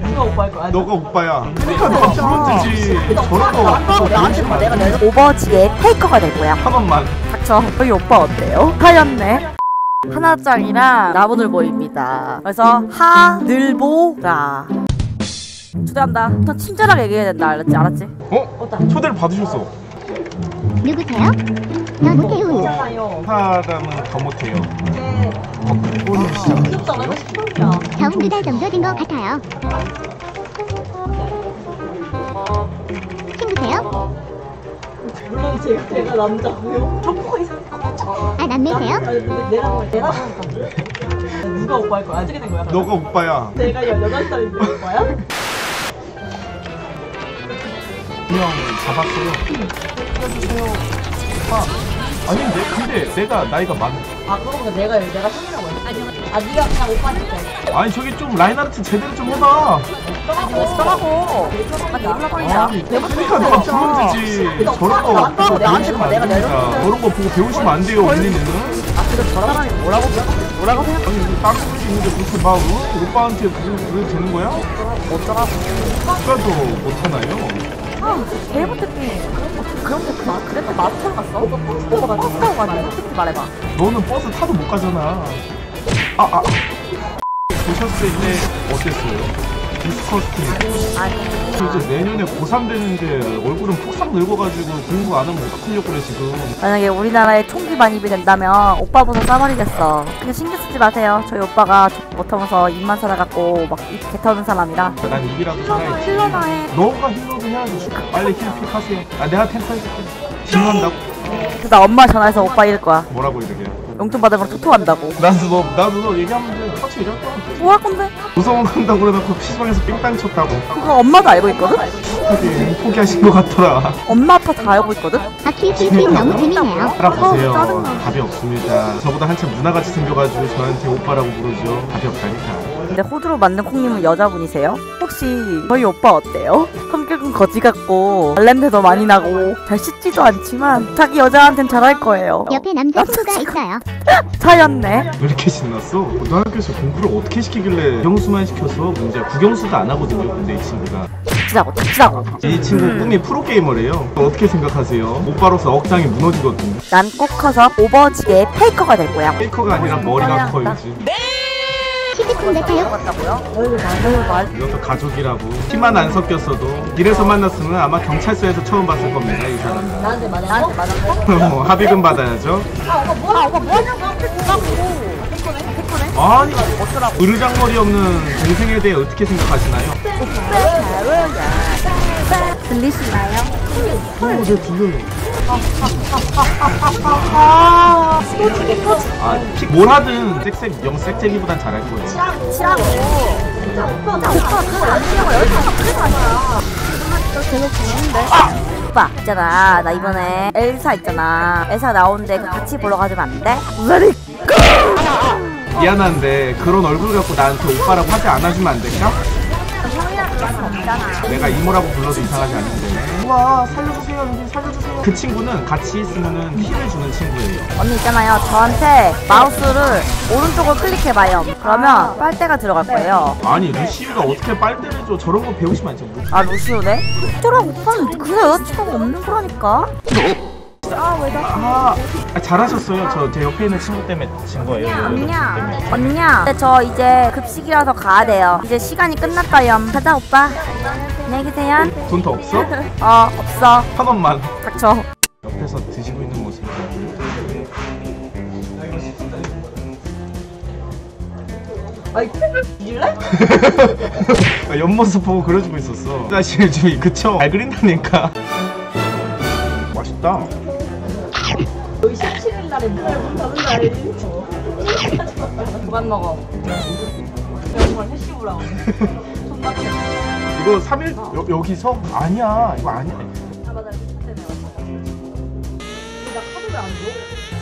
누가 오빠 할 거야? 너가 오빠야. 그러니까. 저런 거 깜빡 나한테 봐. 내가 내가 오버지의 페이커가 될 거야. 한 번만. 닥쳐. 저희 오빠 어때요? 하였네. 하나짱이랑 나무늘보입니다. 그래서 하늘보라. 초대한다. 더 친절하게 얘기해야 된다. 알았지? 알았지? 어? 초대를 받으셨어. 누구세요? 나 못해요. 사람은 더 못해요. 네. 오늘 시작. 귀엽다. 얼마 시끄럽 냐? 겨우 두달 정도 된 것 같아요. 친구세요? 물론 제가, 제가 남자고요. 아, 남매세요? 아니 근데 내가 내가 누가 오빠 할 거야? 어떻게 된 거야? 너가 오빠야. 내가 18살인데 오빠야? 그냥 잡았어요. 해주세요. 오빠. 아닌데? 근데 내가 나이가 많. 아 그러고 보니까 내가 내가 형이라고 했어. 아니 아 네가 그냥 오빠한테 아니 저기 좀 라인하르트 제대로 좀 해봐. 써라고. 아, 내블라방이야. 그러니까 너가 부르면 되지. 저런 거 배우시면 봐. 안 내가. 내려놓을게. 저런 거 보고 배우시면 안 돼요, 언니는. 아, 근데 저 사람이 뭐라고 뭐라고 생각? 아니 수 있는데 그렇게 막 어? 오빠한테 그래도 되는 거야? 어쩌라고? 오빠도 못하나요? 아, 제일 못했지. 그런데 그 마, 그래도 마스터로 갔어? 버스 타고 가지. 버스 타고 가지. 솔직히 말해봐. 너는 버스 타도 못 가잖아. 아, 아. 보셨을 때 어땠어요? Disgusting. 아니. 이제 내년에 고3 되는데 얼굴은 폭삭 늙어가지고 공부 안 하면 어떡하려고 그래, 지금. 만약에 우리나라에 총기 반입이 된다면 오빠부터 쏴버리겠어. 그냥 신경 쓰지 마세요. 저희 오빠가 못하면서 입만 살아갖고 막입 개터는 사람이라. 난 입이라도 살아야지. 힐러나 해. 너가 힐러도 해야지. 빨리 힐픽 하세요. 아, 내가 탱커 해줄게. 지원한다고? 나 엄마 전화해서 오빠 이럴 거야. 뭐라고 이러게. 용돈 걸 토토한다고. 나도 너, 나도 너 얘기하면 돼. 같이 이럴 거야. 뭐할 건데? 구성원 한다고 그래놓고 PC방에서 삥땅 쳤다고. 그거 엄마도 알고 있거든? 하긴 포기하신 것 같더라. 엄마 아빠 다 알고 있거든? 아, 퀴퀴퀴 너무 재밌네요. 알아보세요. 어. 답이 없습니다. 저보다 한참 누나같이 생겨가지고 저한테 오빠라고 부르죠. 답이 없다니까. 근데 호두로 만든 콩님은 여자분이세요? 혹시 저희 오빠 어때요? 성격은 거지 같고 발냄새도 많이 나고 잘 씻지도 않지만 자기 여자한텐 잘할 거예요. 옆에 남자 친구가 있어요. 차였네. 왜 이렇게 신났어? 고등학교에서 공부를 어떻게 시키길래 국영수만 시켜서 문제 국영수도 안 하거든요. 근데 이 친구가 닥치자고 닥치자고. 이 친구 음. 꿈이 프로게이머래요. 어떻게 생각하세요? 오빠로서 억장이 무너지거든요. 난 꼭 커서 오버지의 페이커가 될 거야. 페이커가 아니라 머리가 커야지. 시트콤 같아요? 이것도 가족이라고 피만 안 섞였어도 길에서 만났으면 아마 경찰서에서 처음 봤을 겁니다. 이 사람은. 나한테 맞았어? 나한테 맞았어? 뭐 합의금 받아야죠. 아 오빠 뭐야? 아 오빠 뭐하냐고? 아니 어쩌라고? 으르장머리 없는 동생에 대해 어떻게 생각하시나요? 들리시나요? 어, 네 들려요. 아, 픽- 뭘 하든 색색 영 색색이보단 잘할 거예요. 치라고. 오빠 나 오빠 그거 안 치라고 열심히 그래서 아니야. 너 계속 보는데. 오빠 있잖아 나 이번에 엘사 있잖아 엘사 나오는데 그 같이 보러 가주면 안 돼? 우리 미안한데 그런 얼굴 갖고 나한테 오빠라고 하지 않아주면 안 될까? 수 없잖아 내가 이모라고 불러도 이상하지 않은데. 우와 살려주세요 여기 살려주세요. 그 친구는 같이 있으면은 heal을 주는 친구예요. 언니 있잖아요 저한테 마우스를 오른쪽을 클릭해봐요 그러면 빨대가 들어갈 거예요 아니 루시우가 어떻게 빨대를 줘? 저런 거 배우시면 안 돼. 아 루시오네? 어쩌라고 오빠는 그 여자친구가 없는 거라니까 아, 아, 잘하셨어요. 저 제 옆에 있는 친구 때문에 진 거예요. 언니야 언니야 근데 저 이제 급식이라서 가야 돼요 이제 시간이 끝났어요 가자 오빠 안녕히 계세요 돈 더 없어? 어 없어 한 원만. 닥쳐 옆에서 드시고 있는 모습. 아이 뒤질래? 아, 옆모습 보고 그려주고 있었어. 사실 좀 그쵸? 잘 그린다니까. 맛있다. 여기 17일 날에 문을 문 닫은 날에 그만 먹어 정말 해시부라고 손맛해 이거 3일 여, 여기서? 아니야. 이거 아니야. 아 맞아 리스 때문에 왔어 나 카드를 안 줘?